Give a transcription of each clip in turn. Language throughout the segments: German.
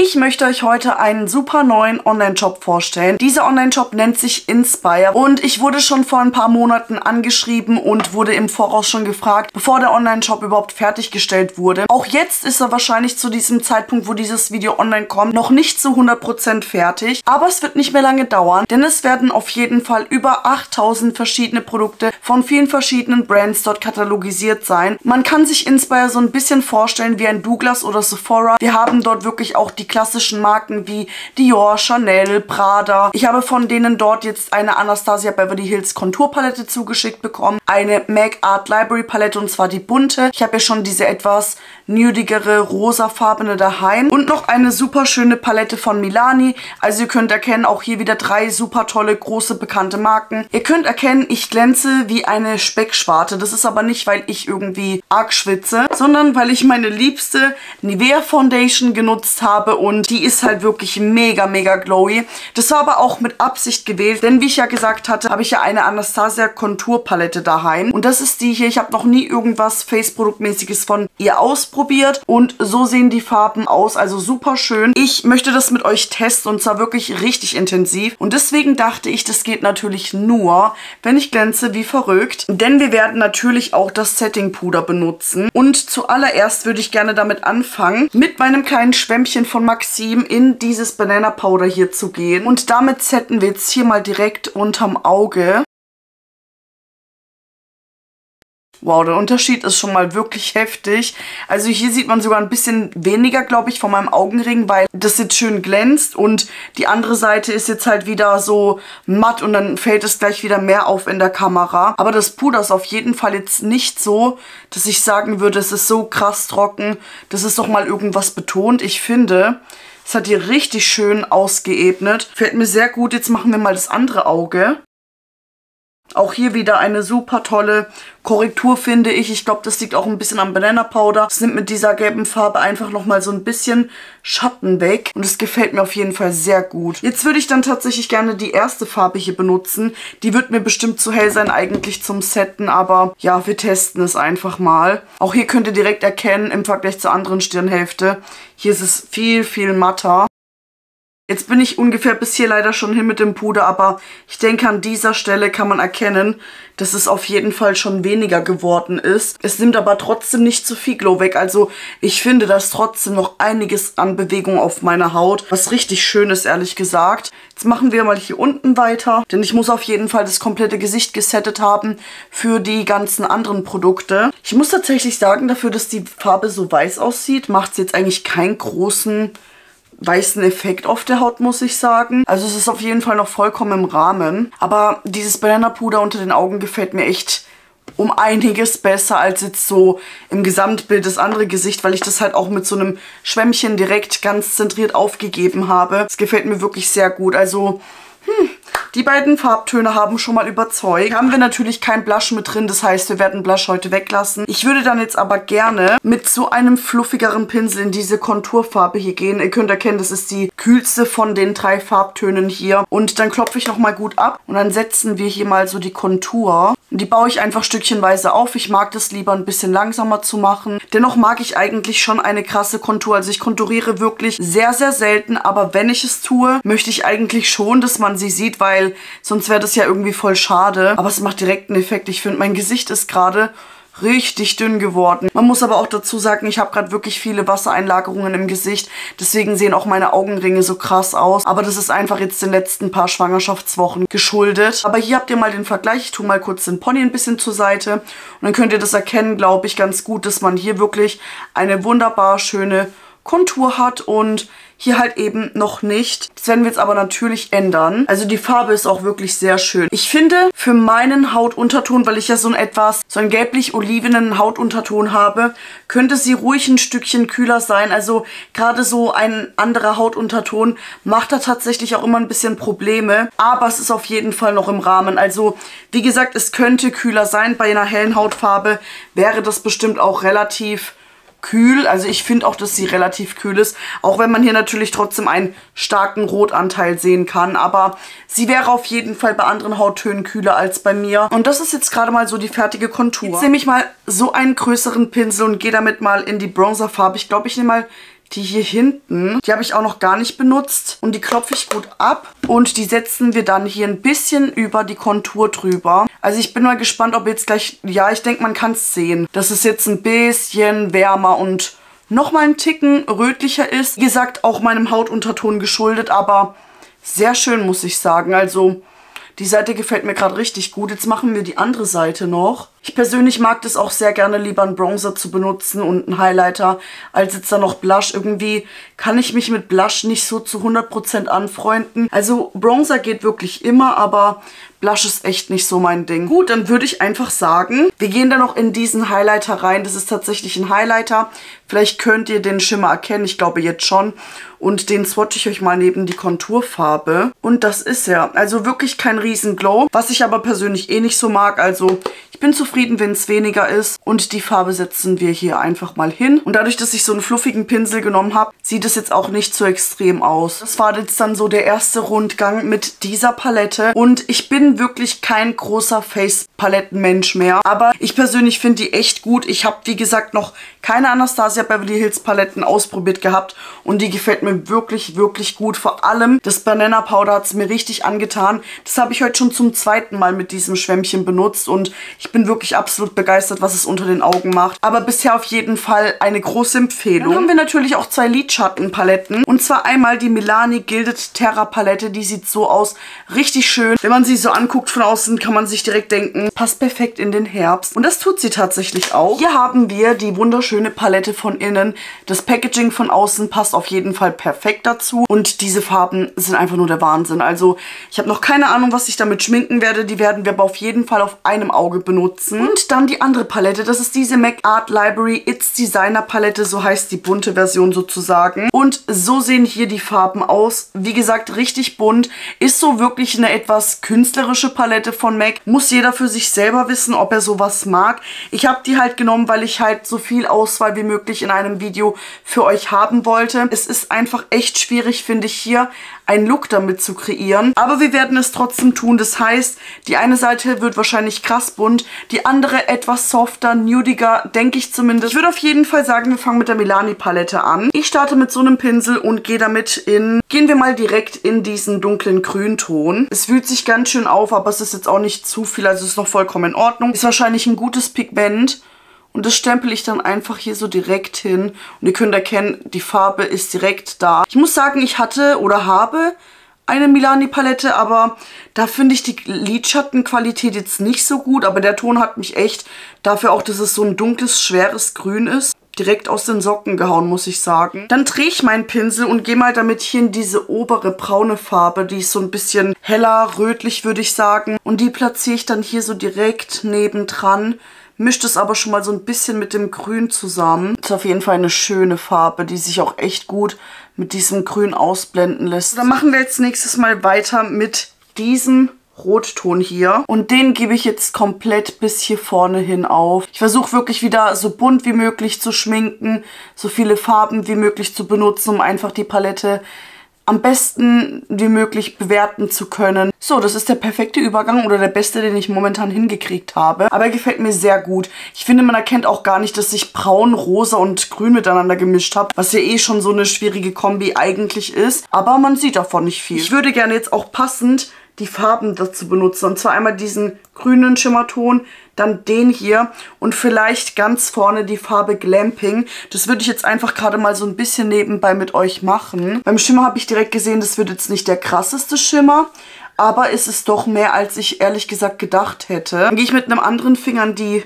Ich möchte euch heute einen super neuen Online-Shop vorstellen. Dieser Online-Shop nennt sich Inspire und ich wurde schon vor ein paar Monaten angeschrieben und wurde im Voraus schon gefragt, bevor der Online-Shop überhaupt fertiggestellt wurde. Auch jetzt ist er wahrscheinlich zu diesem Zeitpunkt, wo dieses Video online kommt, noch nicht zu 100% fertig. Aber es wird nicht mehr lange dauern, denn es werden auf jeden Fall über 8000 verschiedene Produkte von vielen verschiedenen Brands dort katalogisiert sein. Man kann sich Inspire so ein bisschen vorstellen wie ein Douglas oder Sephora. Wir haben dort wirklich auch die klassischen Marken wie Dior, Chanel, Prada. Ich habe von denen dort jetzt eine Anastasia Beverly Hills Konturpalette zugeschickt bekommen. Eine MAC Art Library Palette und zwar die bunte. Ich habe ja schon diese etwas nudigere rosafarbene daheim. Und noch eine super schöne Palette von Milani. Also ihr könnt erkennen, auch hier wieder drei super tolle, große, bekannte Marken. Ihr könnt erkennen, ich glänze wie eine Speckschwarte. Das ist aber nicht, weil ich irgendwie arg schwitze, sondern weil ich meine liebste Nivea Foundation genutzt habe und die ist halt wirklich mega, mega glowy. Das war aber auch mit Absicht gewählt, denn wie ich ja gesagt hatte, habe ich ja eine Anastasia Konturpalette daheim. Und das ist die hier. Ich habe noch nie irgendwas Face-Produktmäßiges von ihr ausprobiert und so sehen die Farben aus, also super schön. Ich möchte das mit euch testen und zwar wirklich richtig intensiv und deswegen dachte ich, das geht natürlich nur, wenn ich glänze wie verrückt, denn wir werden natürlich auch das Setting-Puder benutzen und zuallererst würde ich gerne damit anfangen, mit meinem kleinen Schwämmchen von Maxim in dieses Banana Powder hier zu gehen. Und damit setten wir jetzt hier mal direkt unterm Auge. Wow, der Unterschied ist schon mal wirklich heftig. Also hier sieht man sogar ein bisschen weniger, glaube ich, von meinem Augenring, weil das jetzt schön glänzt und die andere Seite ist jetzt halt wieder so matt und dann fällt es gleich wieder mehr auf in der Kamera. Aber das Puder ist auf jeden Fall jetzt nicht so, dass ich sagen würde, es ist so krass trocken, das ist doch mal irgendwas betont. Ich finde, es hat hier richtig schön ausgeebnet. Fällt mir sehr gut. Jetzt machen wir mal das andere Auge. Auch hier wieder eine super tolle Korrektur, finde ich. Ich glaube, das liegt auch ein bisschen am Banana Powder. Es nimmt mit dieser gelben Farbe einfach nochmal so ein bisschen Schatten weg. Und es gefällt mir auf jeden Fall sehr gut. Jetzt würde ich dann tatsächlich gerne die erste Farbe hier benutzen. Die wird mir bestimmt zu hell sein eigentlich zum Setten. Aber ja, wir testen es einfach mal. Auch hier könnt ihr direkt erkennen, im Vergleich zur anderen Stirnhälfte, hier ist es viel, viel matter. Jetzt bin ich ungefähr bis hier leider schon hin mit dem Puder, aber ich denke an dieser Stelle kann man erkennen, dass es auf jeden Fall schon weniger geworden ist. Es nimmt aber trotzdem nicht zu viel Glow weg, also ich finde, da ist trotzdem noch einiges an Bewegung auf meiner Haut, was richtig schön ist, ehrlich gesagt. Jetzt machen wir mal hier unten weiter, denn ich muss auf jeden Fall das komplette Gesicht gesettet haben für die ganzen anderen Produkte. Ich muss tatsächlich sagen, dafür, dass die Farbe so weiß aussieht, macht es jetzt eigentlich keinen großen weißen Effekt auf der Haut, muss ich sagen. Also es ist auf jeden Fall noch vollkommen im Rahmen. Aber dieses Banana Puder unter den Augen gefällt mir echt um einiges besser als jetzt so im Gesamtbild das andere Gesicht, weil ich das halt auch mit so einem Schwämmchen direkt ganz zentriert aufgegeben habe. Es gefällt mir wirklich sehr gut. Also, hm, die beiden Farbtöne haben schon mal überzeugt. Haben wir natürlich kein Blush mit drin, das heißt, wir werden Blush heute weglassen. Ich würde dann jetzt aber gerne mit so einem fluffigeren Pinsel in diese Konturfarbe hier gehen. Ihr könnt erkennen, das ist die kühlste von den drei Farbtönen hier. Und dann klopfe ich nochmal gut ab und dann setzen wir hier mal so die Kontur. Die baue ich einfach stückchenweise auf. Ich mag das lieber ein bisschen langsamer zu machen. Dennoch mag ich eigentlich schon eine krasse Kontur. Also ich konturiere wirklich sehr, sehr selten. Aber wenn ich es tue, möchte ich eigentlich schon, dass man sie sieht, weil weil sonst wäre das ja irgendwie voll schade. Aber es macht direkt einen Effekt. Ich finde, mein Gesicht ist gerade richtig dünn geworden. Man muss aber auch dazu sagen, ich habe gerade wirklich viele Wassereinlagerungen im Gesicht. Deswegen sehen auch meine Augenringe so krass aus. Aber das ist einfach jetzt den letzten paar Schwangerschaftswochen geschuldet. Aber hier habt ihr mal den Vergleich. Ich tue mal kurz den Pony ein bisschen zur Seite. Und dann könnt ihr das erkennen, glaube ich, ganz gut, dass man hier wirklich eine wunderbar schöne Kontur hat und hier halt eben noch nicht. Das werden wir jetzt aber natürlich ändern. Also die Farbe ist auch wirklich sehr schön. Ich finde, für meinen Hautunterton, weil ich ja so ein etwas, so einen gelblich-olivenen Hautunterton habe, könnte sie ruhig ein Stückchen kühler sein. Also gerade so ein anderer Hautunterton macht da tatsächlich auch immer ein bisschen Probleme. Aber es ist auf jeden Fall noch im Rahmen. Also wie gesagt, es könnte kühler sein. Bei einer hellen Hautfarbe wäre das bestimmt auch relativ kühl. Also ich finde auch, dass sie relativ kühl ist. Auch wenn man hier natürlich trotzdem einen starken Rotanteil sehen kann. Aber sie wäre auf jeden Fall bei anderen Hauttönen kühler als bei mir. Und das ist jetzt gerade mal so die fertige Kontur. Jetzt nehme ich mal so einen größeren Pinsel und gehe damit mal in die Bronzerfarbe. Ich glaube, ich nehme mal die hier hinten, die habe ich auch noch gar nicht benutzt. Und die klopfe ich gut ab. Und die setzen wir dann hier ein bisschen über die Kontur drüber. Also ich bin mal gespannt, ob jetzt gleich... Ja, ich denke, man kann es sehen. Dass es jetzt ein bisschen wärmer und nochmal einen Ticken rötlicher ist. Wie gesagt, auch meinem Hautunterton geschuldet, aber sehr schön, muss ich sagen. Also die Seite gefällt mir gerade richtig gut. Jetzt machen wir die andere Seite noch. Ich persönlich mag das auch sehr gerne, lieber einen Bronzer zu benutzen und einen Highlighter, als jetzt da noch Blush. Irgendwie kann ich mich mit Blush nicht so zu 100% anfreunden. Also Bronzer geht wirklich immer, aber Blush ist echt nicht so mein Ding. Gut, dann würde ich einfach sagen, wir gehen dann noch in diesen Highlighter rein. Das ist tatsächlich ein Highlighter. Vielleicht könnt ihr den Schimmer erkennen, ich glaube jetzt schon. Und den swatche ich euch mal neben die Konturfarbe. Und das ist er. Also wirklich kein Riesenglow, was ich aber persönlich eh nicht so mag. Also ich bin zufrieden, wenn es weniger ist. Und die Farbe setzen wir hier einfach mal hin. Und dadurch, dass ich so einen fluffigen Pinsel genommen habe, sieht es jetzt auch nicht so extrem aus. Das war jetzt dann so der erste Rundgang mit dieser Palette. Und ich bin wirklich kein großer Face-Palettenmensch mehr. Aber ich persönlich finde die echt gut. Ich habe, wie gesagt, noch keine Anastasia Beverly Hills Paletten ausprobiert gehabt. Und die gefällt mir wirklich, wirklich gut. Vor allem das Banana Powder hat es mir richtig angetan. Das habe ich heute schon zum zweiten Mal mit diesem Schwämmchen benutzt. Und ich bin wirklich absolut begeistert, was es unter den Augen macht. Aber bisher auf jeden Fall eine große Empfehlung. Dann haben wir natürlich auch zwei Lidschattenpaletten. Und zwar einmal die Milani Gilded Terra Palette. Die sieht so aus. Richtig schön. Wenn man sie so anguckt von außen, kann man sich direkt denken, passt perfekt in den Herbst. Und das tut sie tatsächlich auch. Hier haben wir die wunderschöne Palette von innen. Das Packaging von außen passt auf jeden Fall perfekt dazu. Und diese Farben sind einfach nur der Wahnsinn. Also ich habe noch keine Ahnung, was ich damit schminken werde. Die werden wir aber auf jeden Fall auf einem Auge benutzen. Und dann die andere Palette. Das ist diese MAC Art Library It's Designer Palette. So heißt die bunte Version sozusagen. Und so sehen hier die Farben aus. Wie gesagt, richtig bunt. Ist so wirklich eine etwas künstlerische Palette von MAC. Muss jeder für sich selber wissen, ob er sowas mag. Ich habe die halt genommen, weil ich halt so viel Auswahl wie möglich in einem Video für euch haben wollte. Es ist einfach echt schwierig, finde ich, hier einen Look damit zu kreieren. Aber wir werden es trotzdem tun. Das heißt, die eine Seite wird wahrscheinlich krass bunt, die andere etwas softer, nudiger, denke ich zumindest. Ich würde auf jeden Fall sagen, wir fangen mit der Milani Palette an. Ich starte mit so einem Pinsel und gehe damit in, gehen wir mal direkt in diesen dunklen Grünton. Es wühlt sich ganz schön auf, aber es ist jetzt auch nicht zu viel, also es ist noch vollkommen in Ordnung. Ist wahrscheinlich ein gutes Pigment. Und das stempel ich dann einfach hier so direkt hin. Und ihr könnt erkennen, die Farbe ist direkt da. Ich muss sagen, ich hatte oder habe eine Milani-Palette, aber da finde ich die Lidschattenqualität jetzt nicht so gut. Aber der Ton hat mich echt, dafür auch, dass es so ein dunkles, schweres Grün ist, direkt aus den Socken gehauen, muss ich sagen. Dann drehe ich meinen Pinsel und gehe mal damit hier in diese obere braune Farbe. Die ist so ein bisschen heller, rötlich, würde ich sagen. Und die platziere ich dann hier so direkt nebendran mischt es aber schon mal so ein bisschen mit dem Grün zusammen. Ist auf jeden Fall eine schöne Farbe, die sich auch echt gut mit diesem Grün ausblenden lässt. Dann machen wir jetzt nächstes Mal weiter mit diesem Rotton hier. Und den gebe ich jetzt komplett bis hier vorne hin auf. Ich versuche wirklich wieder so bunt wie möglich zu schminken, so viele Farben wie möglich zu benutzen, um einfach die Palette am besten wie möglich bewerten zu können. So, das ist der perfekte Übergang oder der beste, den ich momentan hingekriegt habe. Aber er gefällt mir sehr gut. Ich finde, man erkennt auch gar nicht, dass ich braun, rosa und grün miteinander gemischt habe, was ja eh schon so eine schwierige Kombi eigentlich ist. Aber man sieht davon nicht viel. Ich würde gerne jetzt auch passend die Farben dazu benutzen. Und zwar einmal diesen grünen Schimmerton, dann den hier und vielleicht ganz vorne die Farbe Glamping. Das würde ich jetzt einfach gerade mal so ein bisschen nebenbei mit euch machen. Beim Schimmer habe ich direkt gesehen, das wird jetzt nicht der krasseste Schimmer, aber es ist doch mehr, als ich ehrlich gesagt gedacht hätte. Dann gehe ich mit einem anderen Finger in die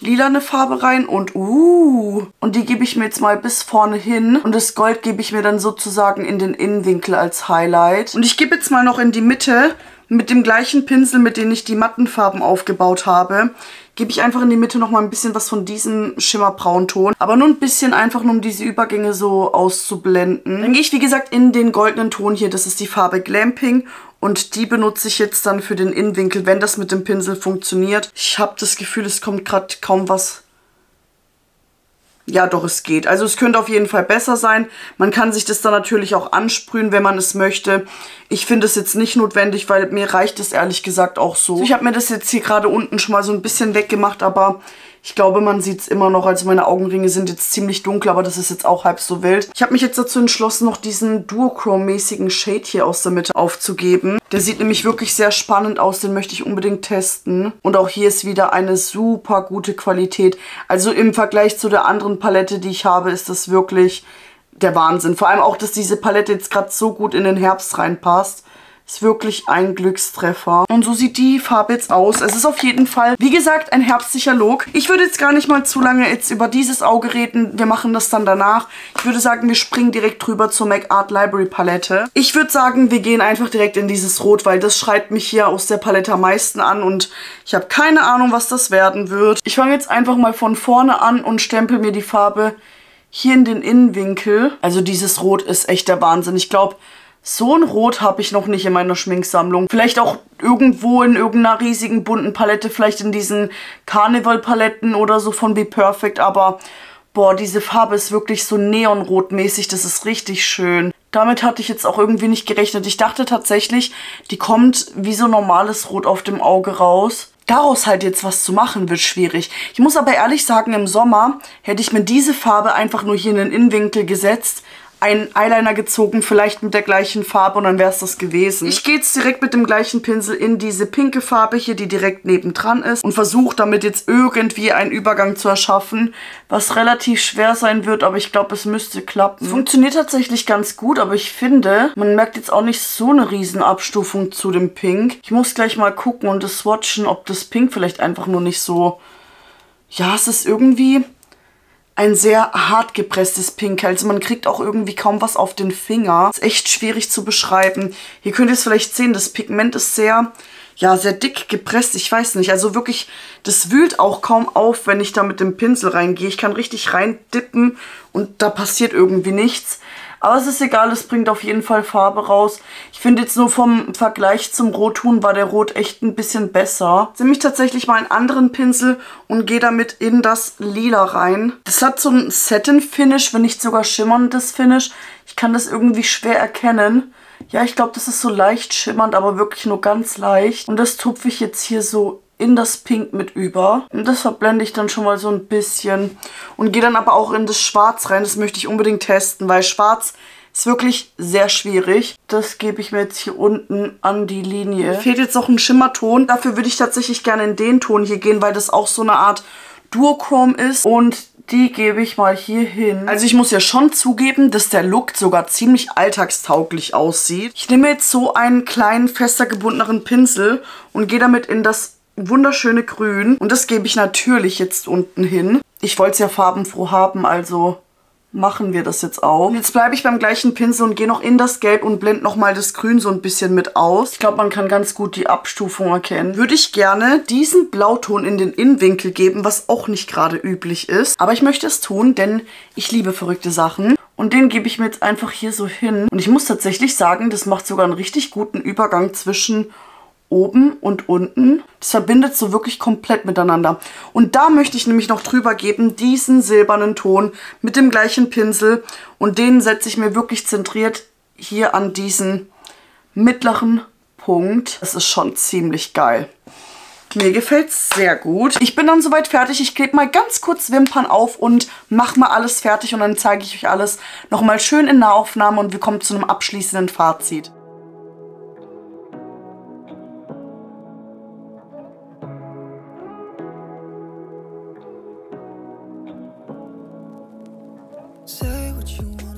lilane Farbe rein und uh, und die gebe ich mir jetzt mal bis vorne hin und das Gold gebe ich mir dann sozusagen in den Innenwinkel als Highlight. Und ich gebe jetzt mal noch in die Mitte mit dem gleichen Pinsel, mit dem ich die Mattenfarben aufgebaut habe, gebe ich einfach in die Mitte nochmal ein bisschen was von diesem Schimmerbraunton. Aber nur ein bisschen einfach, nur um diese Übergänge so auszublenden. Dann gehe ich, wie gesagt, in den goldenen Ton hier. Das ist die Farbe Glamping. Und die benutze ich jetzt dann für den Innenwinkel, wenn das mit dem Pinsel funktioniert. Ich habe das Gefühl, es kommt gerade kaum was ja, doch, es geht. Also es könnte auf jeden Fall besser sein. Man kann sich das dann natürlich auch ansprühen, wenn man es möchte. Ich finde es jetzt nicht notwendig, weil mir reicht es ehrlich gesagt auch so. Ich habe mir das jetzt hier gerade unten schon mal so ein bisschen weggemacht, aber Ich glaube, man sieht es immer noch. Also meine Augenringe sind jetzt ziemlich dunkel, aber das ist jetzt auch halb so wild. Ich habe mich jetzt dazu entschlossen, noch diesen Duochrome-mäßigen Shade hier aus der Mitte aufzugeben. Der sieht nämlich wirklich sehr spannend aus. Den möchte ich unbedingt testen. Und auch hier ist wieder eine super gute Qualität. Also im Vergleich zu der anderen Palette, die ich habe, ist das wirklich der Wahnsinn. Vor allem auch, dass diese Palette jetzt gerade so gut in den Herbst reinpasst. Ist wirklich ein Glückstreffer. Und so sieht die Farbe jetzt aus. Es ist auf jeden Fall, wie gesagt, ein herbstlicher Look. Ich würde jetzt gar nicht mal zu lange jetzt über dieses Auge reden. Wir machen das dann danach. Ich würde sagen, wir springen direkt drüber zur MAC Art Library Palette. Ich würde sagen, wir gehen einfach direkt in dieses Rot, weil das schreit mich hier aus der Palette am meisten an. Und ich habe keine Ahnung, was das werden wird. Ich fange jetzt einfach mal von vorne an und stempel mir die Farbe hier in den Innenwinkel. Also dieses Rot ist echt der Wahnsinn. Ich glaube, so ein Rot habe ich noch nicht in meiner Schminksammlung. Vielleicht auch irgendwo in irgendeiner riesigen bunten Palette, vielleicht in diesen Carnival-Paletten oder so von Be Perfect, aber boah, diese Farbe ist wirklich so neonrotmäßig, das ist richtig schön. Damit hatte ich jetzt auch irgendwie nicht gerechnet. Ich dachte tatsächlich, die kommt wie so normales Rot auf dem Auge raus. Daraus halt jetzt was zu machen, wird schwierig. Ich muss aber ehrlich sagen, im Sommer hätte ich mir diese Farbe einfach nur hier in den Innenwinkel gesetzt einen Eyeliner gezogen, vielleicht mit der gleichen Farbe und dann wäre es das gewesen. Ich gehe jetzt direkt mit dem gleichen Pinsel in diese pinke Farbe hier, die direkt nebendran ist und versuche damit jetzt irgendwie einen Übergang zu erschaffen, was relativ schwer sein wird, aber ich glaube, es müsste klappen. Funktioniert tatsächlich ganz gut, aber ich finde, man merkt jetzt auch nicht so eine riesen Abstufung zu dem Pink. Ich muss gleich mal gucken und das swatchen, ob das Pink vielleicht einfach nur nicht so... Ja, es ist irgendwie ein sehr hart gepresstes Pink. Also man kriegt auch irgendwie kaum was auf den Finger. Ist echt schwierig zu beschreiben. Hier könnt ihr es vielleicht sehen, das Pigment ist sehr, ja, sehr dick gepresst. Ich weiß nicht, also wirklich, das wühlt auch kaum auf, wenn ich da mit dem Pinsel reingehe. Ich kann richtig rein dippen und da passiert irgendwie nichts. Aber es ist egal, es bringt auf jeden Fall Farbe raus. Ich finde jetzt nur vom Vergleich zum Rotton war der Rot echt ein bisschen besser. Jetzt nehme ich tatsächlich mal einen anderen Pinsel und gehe damit in das Lila rein. Das hat so ein Satin-Finish, wenn nicht sogar schimmerndes Finish. Ich kann das irgendwie schwer erkennen. Ja, ich glaube, das ist so leicht schimmernd, aber wirklich nur ganz leicht. Und das tupfe ich jetzt hier so in das Pink mit über. Und das verblende ich dann schon mal so ein bisschen. Und gehe dann aber auch in das Schwarz rein. Das möchte ich unbedingt testen, weil Schwarz ist wirklich sehr schwierig. Das gebe ich mir jetzt hier unten an die Linie. Mir fehlt jetzt noch ein Schimmerton. Dafür würde ich tatsächlich gerne in den Ton hier gehen, weil das auch so eine Art Duochrome ist. Und die gebe ich mal hier hin. Also ich muss ja schon zugeben, dass der Look sogar ziemlich alltagstauglich aussieht. Ich nehme jetzt so einen kleinen, fester gebundeneren Pinsel und gehe damit in das wunderschöne Grün. Und das gebe ich natürlich jetzt unten hin. Ich wollte es ja farbenfroh haben, also machen wir das jetzt auch. Jetzt bleibe ich beim gleichen Pinsel und gehe noch in das Gelb und blende nochmal das Grün so ein bisschen mit aus. Ich glaube, man kann ganz gut die Abstufung erkennen. Würde ich gerne diesen Blauton in den Innenwinkel geben, was auch nicht gerade üblich ist. Aber ich möchte es tun, denn ich liebe verrückte Sachen. Und den gebe ich mir jetzt einfach hier so hin. Und ich muss tatsächlich sagen, das macht sogar einen richtig guten Übergang zwischen oben und unten. Das verbindet so wirklich komplett miteinander. Und da möchte ich nämlich noch drüber geben, diesen silbernen Ton mit dem gleichen Pinsel. Und den setze ich mir wirklich zentriert hier an diesen mittleren Punkt. Das ist schon ziemlich geil. Mir gefällt es sehr gut. Ich bin dann soweit fertig. Ich klebe mal ganz kurz Wimpern auf und mache mal alles fertig. Und dann zeige ich euch alles nochmal schön in Nahaufnahme und wir kommen zu einem abschließenden Fazit.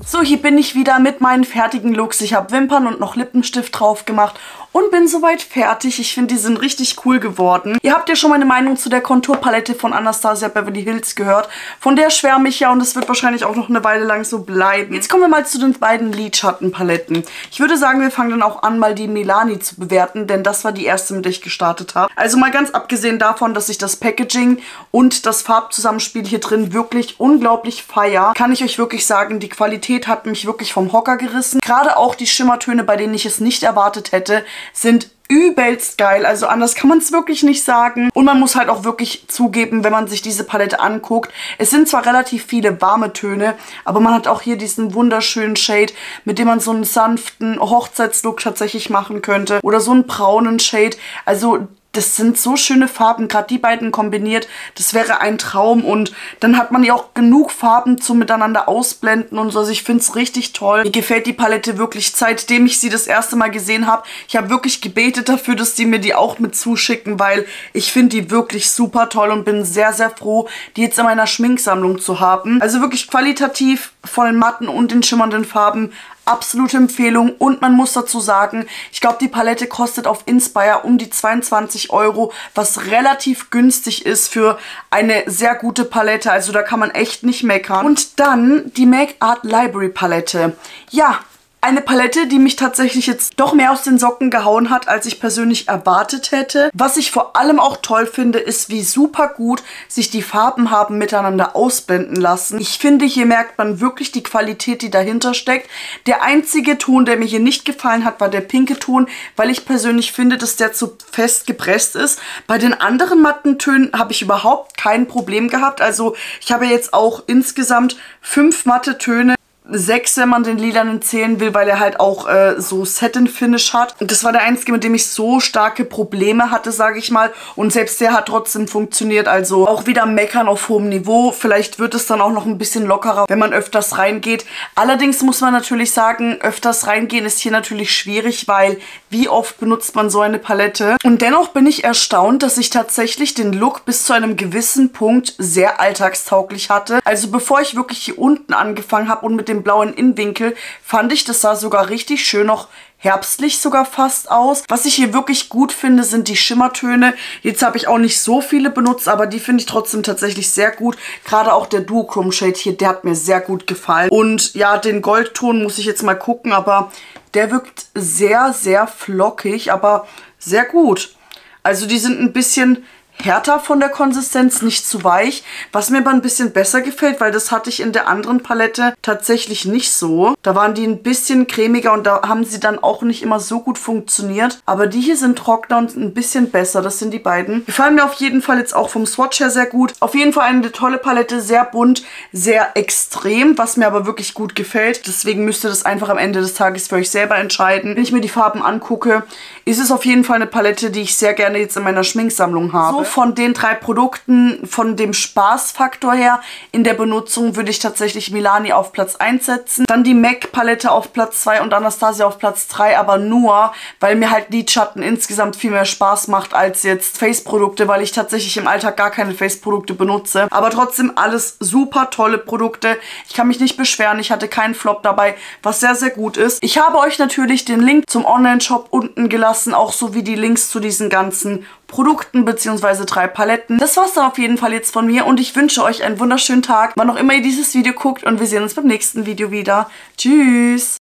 So, hier bin ich wieder mit meinen fertigen Looks. Ich habe Wimpern und noch Lippenstift drauf gemacht und bin soweit fertig. Ich finde, die sind richtig cool geworden. Ihr habt ja schon meine Meinung zu der Konturpalette von Anastasia Beverly Hills gehört. Von der schwärme ich ja und es wird wahrscheinlich auch noch eine Weile lang so bleiben. Jetzt kommen wir mal zu den beiden Lidschattenpaletten. Ich würde sagen, wir fangen dann auch an, mal die Milani zu bewerten, denn das war die erste, mit der ich gestartet habe. Also mal ganz abgesehen davon, dass ich das Packaging und das Farbzusammenspiel hier drin wirklich unglaublich feier, kann ich euch wirklich sagen, die Qualität hat mich wirklich vom Hocker gerissen. Gerade auch die Schimmertöne, bei denen ich es nicht erwartet hätte, sind übelst geil. Also anders kann man es wirklich nicht sagen. Und man muss halt auch wirklich zugeben, wenn man sich diese Palette anguckt. Es sind zwar relativ viele warme Töne, aber man hat auch hier diesen wunderschönen Shade, mit dem man so einen sanften Hochzeitslook tatsächlich machen könnte. Oder so einen braunen Shade. Also das sind so schöne Farben, gerade die beiden kombiniert, das wäre ein Traum und dann hat man ja auch genug Farben zum miteinander ausblenden und so, also ich finde es richtig toll. Mir gefällt die Palette wirklich, seitdem ich sie das erste Mal gesehen habe. Ich habe wirklich gebetet dafür, dass die mir die auch mit zuschicken, weil ich finde die wirklich super toll und bin sehr, sehr froh, die jetzt in meiner Schminksammlung zu haben. Also wirklich qualitativ von den matten und den schimmernden Farben absolute Empfehlung und man muss dazu sagen, ich glaube die Palette kostet auf Inspire um die 22 Euro, was relativ günstig ist für eine sehr gute Palette, also da kann man echt nicht meckern. Und dann die Make Art Library Palette. Ja, eine Palette, die mich tatsächlich jetzt doch mehr aus den Socken gehauen hat, als ich persönlich erwartet hätte. Was ich vor allem auch toll finde, ist, wie super gut sich die Farben haben miteinander ausblenden lassen. Ich finde, hier merkt man wirklich die Qualität, die dahinter steckt. Der einzige Ton, der mir hier nicht gefallen hat, war der pinke Ton, weil ich persönlich finde, dass der zu fest gepresst ist. Bei den anderen matten Tönen habe ich überhaupt kein Problem gehabt. Also ich habe jetzt auch insgesamt fünf matte Töne sechs, wenn man den lilanen zählen will, weil er halt auch äh, so Satin-Finish hat. Und das war der einzige, mit dem ich so starke Probleme hatte, sage ich mal. Und selbst der hat trotzdem funktioniert. Also auch wieder meckern auf hohem Niveau. Vielleicht wird es dann auch noch ein bisschen lockerer, wenn man öfters reingeht. Allerdings muss man natürlich sagen, öfters reingehen ist hier natürlich schwierig, weil wie oft benutzt man so eine Palette? Und dennoch bin ich erstaunt, dass ich tatsächlich den Look bis zu einem gewissen Punkt sehr alltagstauglich hatte. Also bevor ich wirklich hier unten angefangen habe und mit dem dem blauen Innenwinkel, fand ich, das sah sogar richtig schön noch herbstlich sogar fast aus. Was ich hier wirklich gut finde, sind die Schimmertöne. Jetzt habe ich auch nicht so viele benutzt, aber die finde ich trotzdem tatsächlich sehr gut. Gerade auch der Duochrome Shade hier, der hat mir sehr gut gefallen. Und ja, den Goldton muss ich jetzt mal gucken, aber der wirkt sehr, sehr flockig, aber sehr gut. Also die sind ein bisschen härter von der Konsistenz, nicht zu weich. Was mir aber ein bisschen besser gefällt, weil das hatte ich in der anderen Palette tatsächlich nicht so. Da waren die ein bisschen cremiger und da haben sie dann auch nicht immer so gut funktioniert. Aber die hier sind trockener und ein bisschen besser. Das sind die beiden. Gefallen mir auf jeden Fall jetzt auch vom Swatch her sehr gut. Auf jeden Fall eine tolle Palette, sehr bunt, sehr extrem, was mir aber wirklich gut gefällt. Deswegen müsst ihr das einfach am Ende des Tages für euch selber entscheiden. Wenn ich mir die Farben angucke, ist es auf jeden Fall eine Palette, die ich sehr gerne jetzt in meiner Schminksammlung habe. So von den drei Produkten, von dem Spaßfaktor her in der Benutzung würde ich tatsächlich Milani auf Platz 1 setzen. Dann die MAC Palette auf Platz 2 und Anastasia auf Platz 3, aber nur, weil mir halt Lidschatten insgesamt viel mehr Spaß macht als jetzt Face-Produkte, weil ich tatsächlich im Alltag gar keine Face-Produkte benutze. Aber trotzdem alles super tolle Produkte. Ich kann mich nicht beschweren, ich hatte keinen Flop dabei, was sehr, sehr gut ist. Ich habe euch natürlich den Link zum Online-Shop unten gelassen, auch sowie die Links zu diesen ganzen Produkten bzw. drei Paletten. Das war's dann auf jeden Fall jetzt von mir und ich wünsche euch einen wunderschönen Tag, wann auch immer ihr dieses Video guckt und wir sehen uns beim nächsten Video wieder. Tschüss!